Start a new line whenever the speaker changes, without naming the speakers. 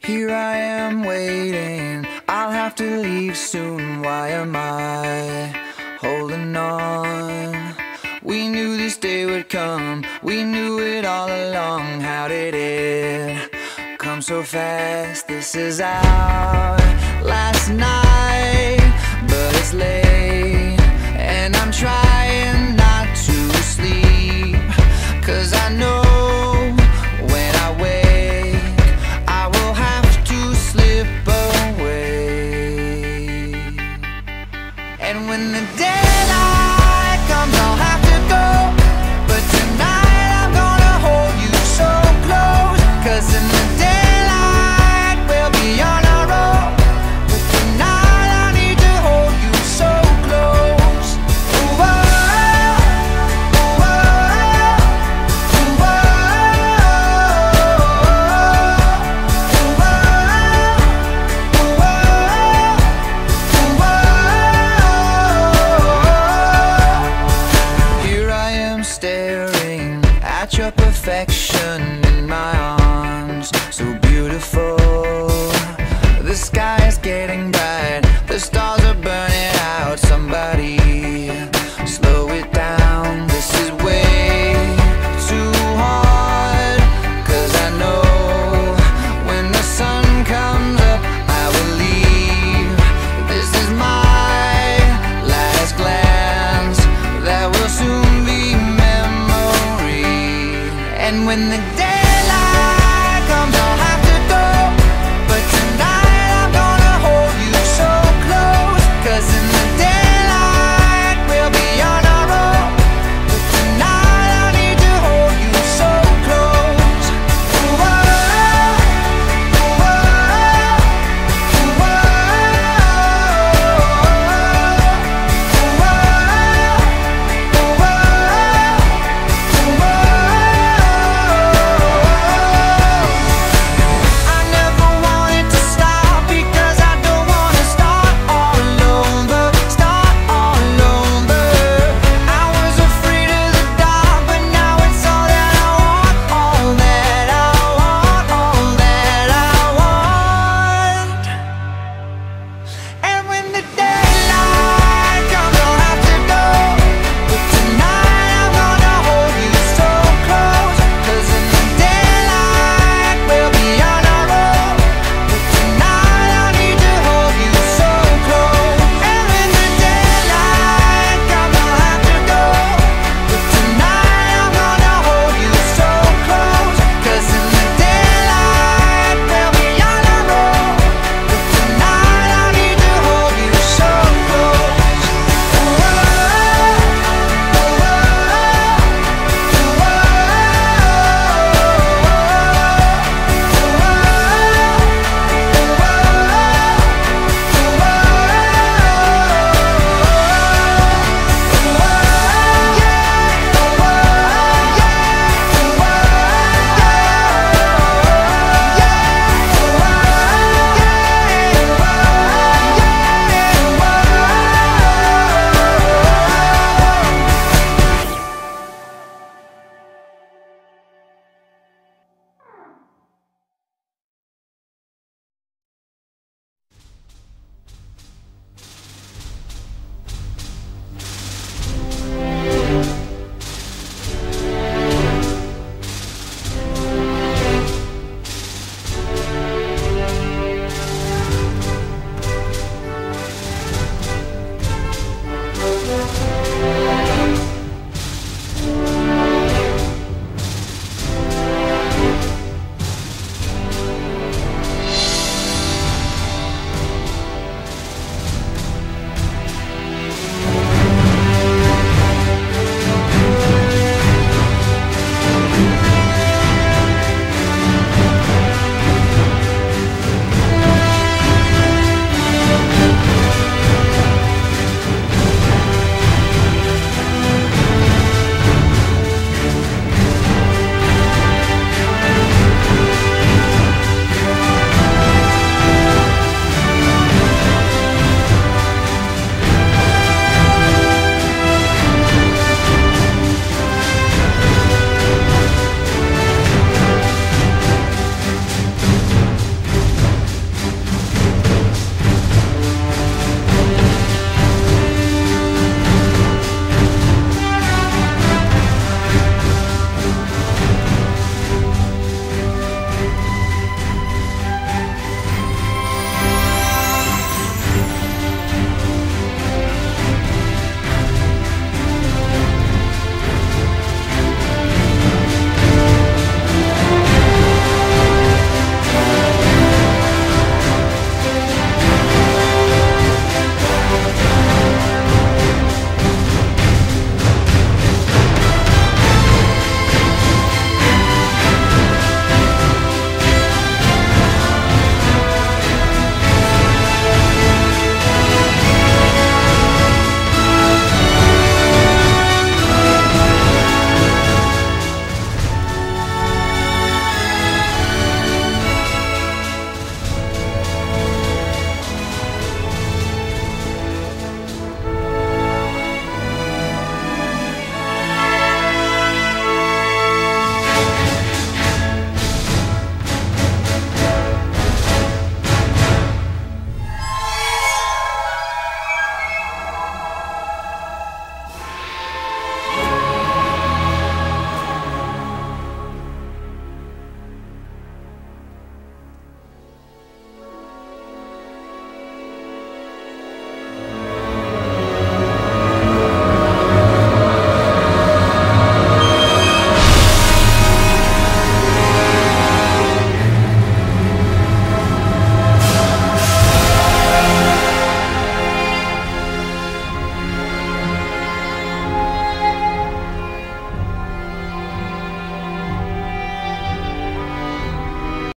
Here I am waiting, I'll have to leave soon. Why am I holding on? We knew this day would come, we knew it all along. How did it come so fast? This is our last night. And when the day direction. And when the day